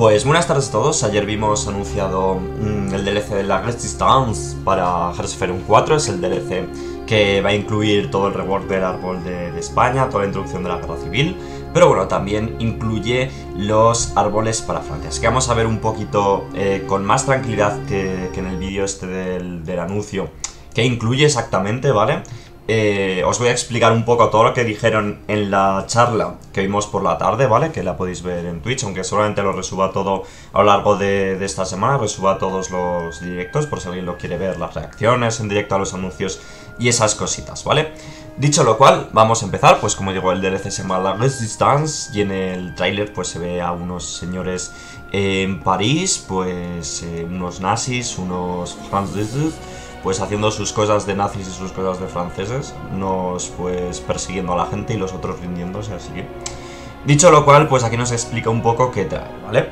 Pues buenas tardes a todos, ayer vimos anunciado mm, el DLC de la Resistance para Hearthstone 4, es el DLC que va a incluir todo el rework del árbol de, España, toda la introducción de la guerra civil, pero bueno, también incluye los árboles para Francia. Así que vamos a ver un poquito eh, con más tranquilidad que, que en el vídeo este del, del anuncio, qué incluye exactamente, ¿vale? Eh, os voy a explicar un poco todo lo que dijeron en la charla que vimos por la tarde, ¿vale? Que la podéis ver en Twitch, aunque seguramente lo resuba todo a lo largo de, de, esta semana, resuba todos los directos, por si alguien lo quiere ver, las reacciones en directo a los anuncios y esas cositas, ¿vale? Dicho lo cual, vamos a empezar, pues como digo, el DLC se llama La Resistance y en el tráiler pues se ve a unos señores en París, pues eh, unos nazis, unos franceses pues haciendo sus cosas de nazis y sus cosas de franceses, nos pues persiguiendo a la gente y los otros rindiéndose, así que... Dicho lo cual, pues aquí nos explica un poco qué trae, ¿vale?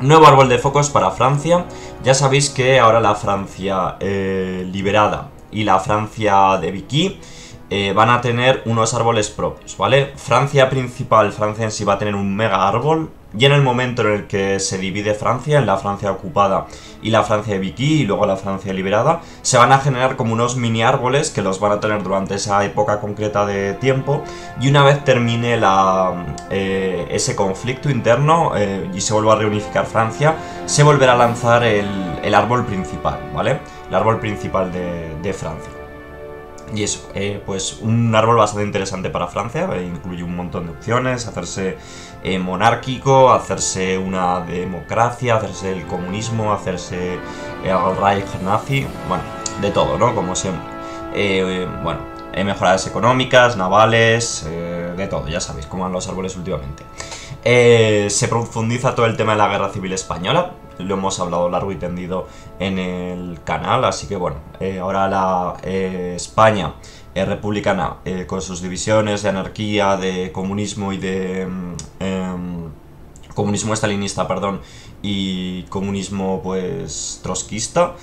Nuevo árbol de focos para Francia. Ya sabéis que ahora la Francia eh, liberada y la Francia de Vicky eh, van a tener unos árboles propios, ¿vale? Francia principal, Francia en sí va a tener un mega árbol y en el momento en el que se divide Francia, en la Francia ocupada y la Francia de Vicky y luego la Francia liberada, se van a generar como unos mini árboles que los van a tener durante esa época concreta de tiempo y una vez termine la, eh, ese conflicto interno eh, y se vuelva a reunificar Francia, se volverá a lanzar el, el árbol principal, ¿vale? El árbol principal de Francia. Y eso, eh, pues un árbol bastante interesante para Francia, eh, incluye un montón de opciones, hacerse eh, monárquico, hacerse una democracia, hacerse el comunismo, hacerse el Reich nazi, bueno, de todo, ¿no? Como siempre. bueno, mejoras económicas, navales, de todo, ya sabéis cómo van los árboles últimamente. se profundiza todo el tema de la guerra civil española, lo hemos hablado largo y tendido en el canal, así que bueno, eh, ahora la eh, España eh, republicana con sus divisiones de anarquía, de comunismo y de... Em, comunismo estalinista, perdón, y comunismo pues trotskista,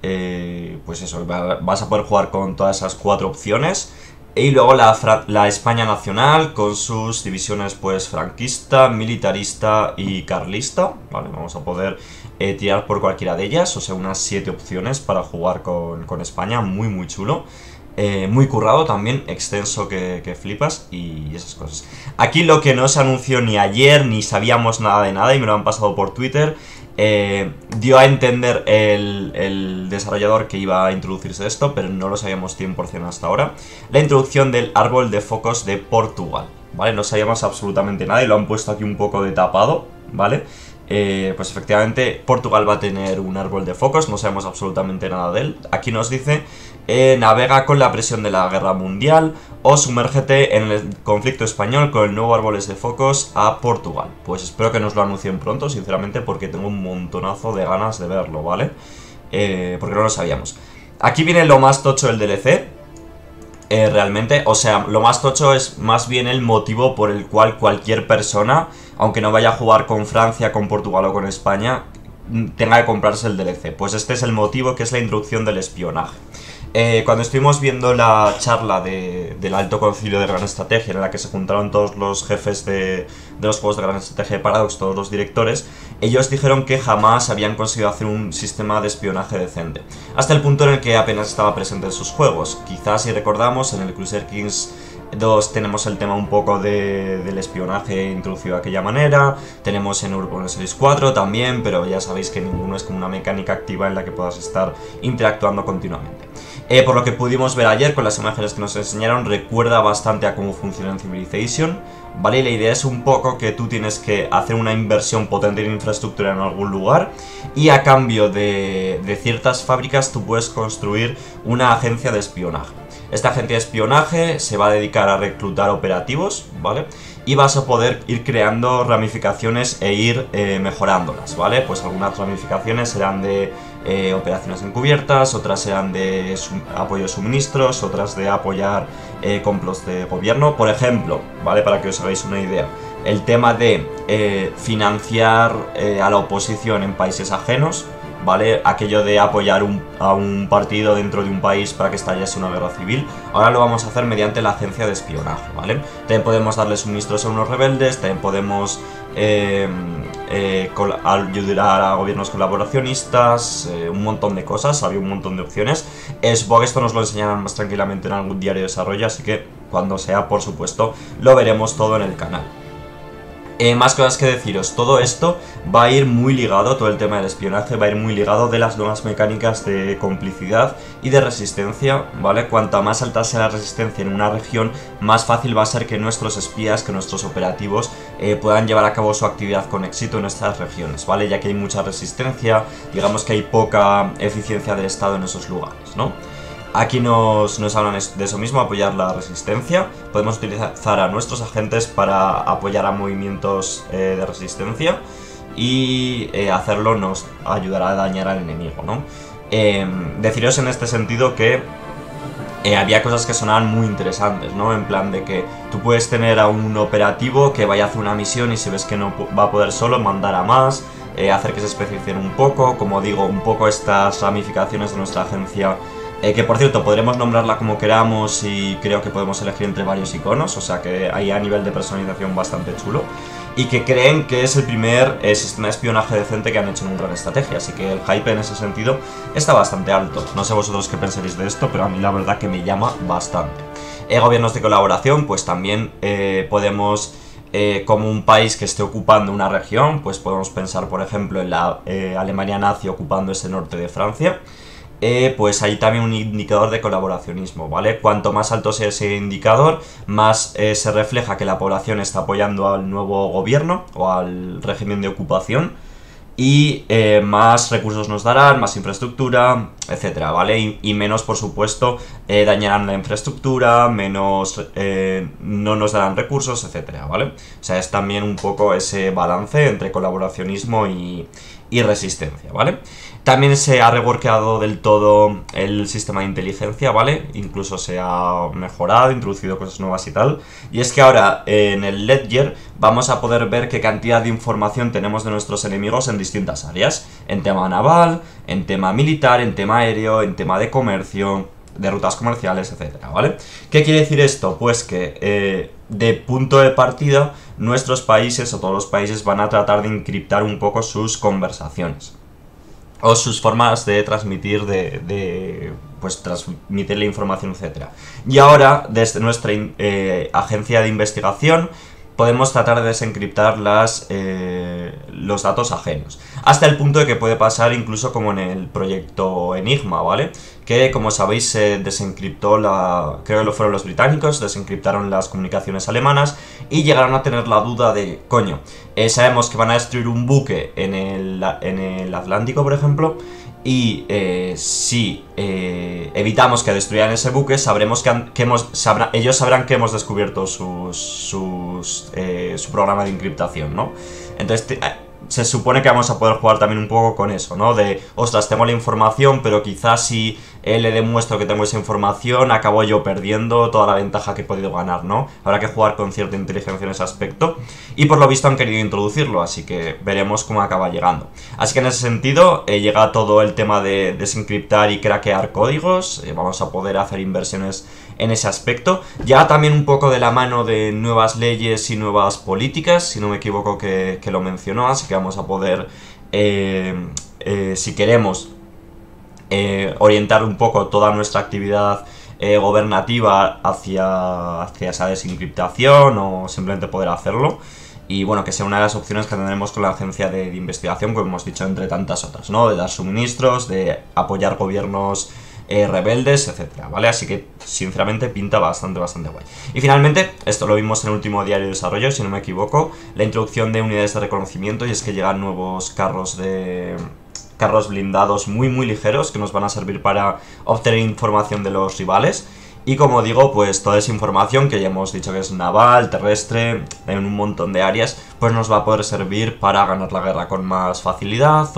pues eso, vas a poder jugar con todas esas cuatro opciones. Y luego la, la, España nacional con sus divisiones pues franquista, militarista y carlista, ¿vale? Vamos a poder eh, tirar por cualquiera de ellas, o sea, unas 7 opciones para jugar con, con España, muy muy chulo. Eh, muy currado también, extenso que, flipas y esas cosas. Aquí lo que no se anunció ni ayer, ni sabíamos nada de nada y me lo han pasado por Twitter, eh, dio a entender el, el, desarrollador que iba a introducirse esto, pero no lo sabíamos 100% hasta ahora, la introducción del árbol de focos de Portugal, ¿vale? No sabíamos absolutamente nada y lo han puesto aquí un poco de tapado, ¿vale? Eh, pues efectivamente Portugal va a tener un árbol de focos, no sabemos absolutamente nada de él. Aquí nos dice, eh, navega con la presión de la guerra mundial o sumérgete en el conflicto español con el nuevo árboles de focos a Portugal. Pues espero que nos lo anuncien pronto, sinceramente, porque tengo un montonazo de ganas de verlo, ¿vale? Eh, porque no lo sabíamos. Aquí viene lo más tocho del DLC, eh, realmente, o sea, lo más tocho es más bien el motivo por el cual cualquier persona, aunque no vaya a jugar con Francia, con Portugal o con España, mm, tenga que comprarse el DLC. Pues este es el motivo que es la introducción del espionaje. Eh, cuando estuvimos viendo la charla de, del Alto Concilio de Gran Estrategia, en la que se juntaron todos los jefes de, los juegos de Gran Estrategia de Paradox, todos los directores, ellos dijeron que jamás habían conseguido hacer un sistema de espionaje decente. Hasta el punto en el que apenas estaba presente en sus juegos. Quizás si recordamos, en el Crusader Kings 2 tenemos el tema un poco de, del espionaje introducido de aquella manera. Tenemos en Urban Series 4 también, pero ya sabéis que ninguno es como una mecánica activa en la que puedas estar interactuando continuamente. Eh, por lo que pudimos ver ayer con las imágenes que nos enseñaron, recuerda bastante a cómo funciona en Civilization, ¿vale? Y la idea es un poco que tú tienes que hacer una inversión potente en infraestructura en algún lugar y a cambio de, de ciertas fábricas tú puedes construir una agencia de espionaje. Esta agencia de espionaje se va a dedicar a reclutar operativos, ¿vale? Y vas a poder ir creando ramificaciones e ir eh, mejorándolas, ¿vale? Pues algunas ramificaciones serán de eh, operaciones encubiertas, otras serán de apoyo de suministros, otras de apoyar eh, complots de gobierno. Por ejemplo, ¿vale? Para que os hagáis una idea, el tema de eh, financiar a la oposición en países ajenos, ¿vale? Aquello de apoyar a un partido dentro de un país para que estallase una guerra civil, ahora lo vamos a hacer mediante la agencia de espionaje, ¿vale? También podemos darle suministros a unos rebeldes, también podemos... Eh, eh, ayudar a gobiernos colaboracionistas, eh, un montón de cosas, había un montón de opciones. Supongo que esto nos lo enseñarán más tranquilamente en algún diario de desarrollo, así que cuando sea, por supuesto, lo veremos todo en el canal. Eh, más cosas que deciros, todo esto va a ir muy ligado, todo el tema del espionaje va a ir muy ligado de las nuevas mecánicas de complicidad y de resistencia, ¿vale? Cuanta más alta sea la resistencia en una región, más fácil va a ser que nuestros espías, que nuestros operativos eh, puedan llevar a cabo su actividad con éxito en estas regiones, ¿vale? Ya que hay mucha resistencia, digamos que hay poca eficiencia del Estado en esos lugares, ¿no? Aquí nos, hablan de eso mismo, apoyar la resistencia. Podemos utilizar a nuestros agentes para apoyar a movimientos eh, de resistencia y eh, hacerlo nos ayudará a dañar al enemigo, ¿no? Em, deciros en este sentido que eh, había cosas que sonaban muy interesantes, ¿no? En plan de que tú puedes tener a un operativo que vaya a hacer una misión y si ves que no va a poder solo, mandar a más, hacer que se especificen un poco, como digo, un poco estas ramificaciones de nuestra agencia eh, que por cierto, podremos nombrarla como queramos y creo que podemos elegir entre varios iconos, o sea que hay a nivel de personalización bastante chulo. Y que creen que es el primer eh, sistema de espionaje decente que han hecho en un gran estrategia, así que el hype en ese sentido está bastante alto. No sé vosotros qué pensaréis de esto, pero a mí la verdad que me llama bastante. Eh, gobiernos de colaboración, pues también podemos... como un país que esté ocupando una región, pues podemos pensar, por ejemplo, en la Alemania nazi ocupando ese norte de Francia. Eh, pues hay también un indicador de colaboracionismo, ¿vale? Cuanto más alto sea ese indicador, más eh, se refleja que la población está apoyando al nuevo gobierno o al régimen de ocupación y eh, más recursos nos darán, más infraestructura, etcétera, ¿vale? Y, menos, por supuesto, dañarán la infraestructura, menos no nos darán recursos, etcétera, ¿vale? O sea, es también un poco ese balance entre colaboracionismo y, y resistencia, ¿vale? También se ha reworkado del todo el sistema de inteligencia, ¿vale? Incluso se ha mejorado, introducido cosas nuevas y tal. Y es que ahora en el Ledger vamos a poder ver qué cantidad de información tenemos de nuestros enemigos en distintas áreas. En tema naval, en tema militar, en tema aéreo, en tema de comercio, de rutas comerciales, etcétera, ¿vale? ¿Qué quiere decir esto? Pues que eh, de punto de partida nuestros países o todos los países van a tratar de encriptar un poco sus conversaciones o sus formas de transmitir, de, pues transmitir la información, etc. Y ahora, desde nuestra eh, agencia de investigación, podemos tratar de desencriptar las, eh, los datos ajenos. Hasta el punto de que puede pasar incluso como en el proyecto Enigma, ¿vale? Que como sabéis se desencriptó la... creo que lo fueron los británicos, desencriptaron las comunicaciones alemanas y llegaron a tener la duda de, coño, eh, sabemos que van a destruir un buque en el, en el Atlántico, por ejemplo, y eh, si eh, evitamos que destruyan ese buque, sabremos que, hemos, ellos sabrán que hemos descubierto sus, eh, su programa de encriptación, ¿no? Entonces se supone que vamos a poder jugar también un poco con eso, ¿no? De, ostras, tengo la información, pero quizás si le demuestro que tengo esa información, acabo yo perdiendo toda la ventaja que he podido ganar, ¿no? Habrá que jugar con cierta inteligencia en ese aspecto. Y por lo visto han querido introducirlo, así que veremos cómo acaba llegando. Así que en ese sentido, eh, llega todo el tema de desencriptar y craquear códigos. Eh, vamos a poder hacer inversiones en ese aspecto. Ya también un poco de la mano de nuevas leyes y nuevas políticas, si no me equivoco que, lo mencionó, así que vamos a poder, eh, si queremos, eh, orientar un poco toda nuestra actividad eh, gobernativa hacia, hacia esa desencriptación o simplemente poder hacerlo. Y bueno, que sea una de las opciones que tendremos con la agencia de, investigación, como hemos dicho, entre tantas otras, ¿no? De dar suministros, de apoyar gobiernos eh, rebeldes, etcétera, ¿vale? Así que, sinceramente, pinta bastante, bastante guay. Y finalmente, esto lo vimos en el último diario de desarrollo, si no me equivoco, la introducción de unidades de reconocimiento y es que llegan nuevos carros de carros blindados muy muy ligeros que nos van a servir para obtener información de los rivales. Y como digo, pues toda esa información que ya hemos dicho que es naval, terrestre, en un montón de áreas, pues nos va a poder servir para ganar la guerra con más facilidad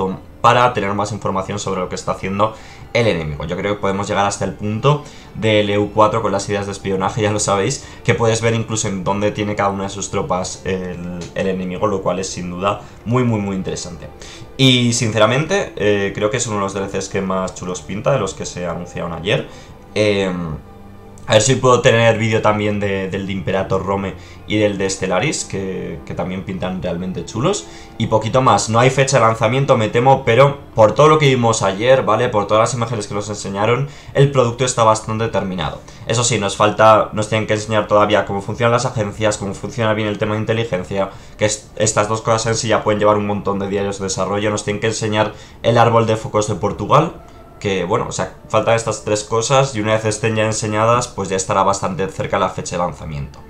para tener más información sobre lo que está haciendo el enemigo. Yo creo que podemos llegar hasta el punto del EU4 con las ideas de espionaje, ya lo sabéis, que puedes ver incluso en dónde tiene cada una de sus tropas el, enemigo, lo cual es sin duda muy muy muy interesante. Y sinceramente, eh, creo que es uno de los DLCs que más chulos pinta, de los que se anunciaron ayer. Em, A ver si puedo tener vídeo también del de Imperator Rome y del de Stellaris, que, también pintan realmente chulos. Y poquito más, no hay fecha de lanzamiento, me temo, pero por todo lo que vimos ayer, ¿vale? Por todas las imágenes que nos enseñaron, el producto está bastante terminado. Eso sí, nos falta, nos tienen que enseñar todavía cómo funcionan las agencias, cómo funciona bien el tema de inteligencia, que estas dos cosas en sí ya pueden llevar un montón de diarios de desarrollo. Nos tienen que enseñar el árbol de focos de Portugal que bueno, o sea, faltan estas tres cosas y una vez estén ya enseñadas, pues ya estará bastante cerca la fecha de lanzamiento.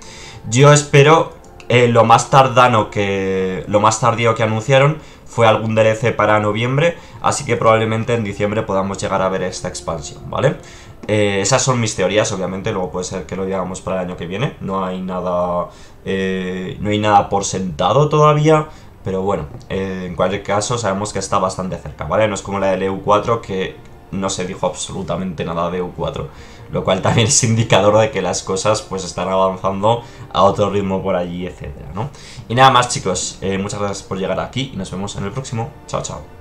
Yo espero eh, lo más tardano que. lo más tardío que anunciaron fue algún DLC para noviembre, así que probablemente en diciembre podamos llegar a ver esta expansión, ¿vale? Eh, esas son mis teorías, obviamente, luego puede ser que lo digamos para el año que viene, no hay nada. Eh, no hay nada por sentado todavía. Pero bueno, en cualquier caso sabemos que está bastante cerca, ¿vale? No es como la del EU4 que no se dijo absolutamente nada de U4, lo cual también es indicador de que las cosas pues están avanzando a otro ritmo por allí, etcétera, ¿no? Y nada más chicos, eh, muchas gracias por llegar aquí y nos vemos en el próximo. Chao, chao.